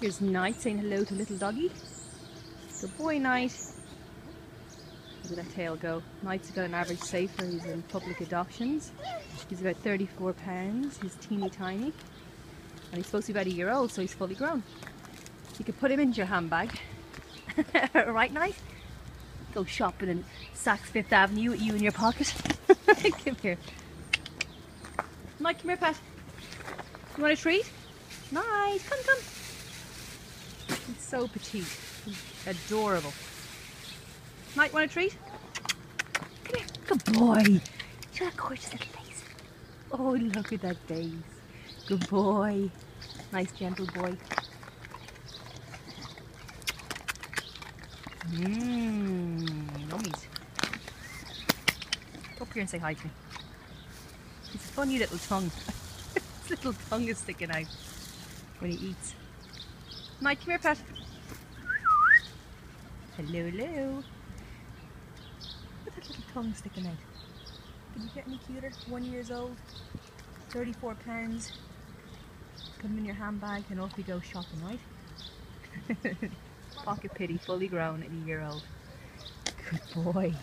Here's Knight saying hello to little doggy. Good boy, Knight. Look at that tail go. Knight's got an average safer. He's in um, public adoptions. He's about 34 pounds. He's teeny tiny. And he's supposed to be about a year old, so he's fully grown. You could put him into your handbag. right, Knight? Go shopping in Saks Fifth Avenue with you in your pocket. come here. Knight, come here, pet. You want a treat? Nice. Come, come. So petite. Adorable. Knight, want a treat? Come here. Good boy. That gorgeous little face? Oh, look at that face. Good boy. Nice, gentle boy. Mmm, yummies. Go up here and say hi to me. He's a funny little tongue. His little tongue is sticking out when he eats. Mike, come here, pet. Hello, hello. Look at that little tongue sticking out. Can you get any cuter? One years old, 34 pounds. Put him in your handbag and off we go shopping, right? Pocket pity, fully grown at a year old. Good boy.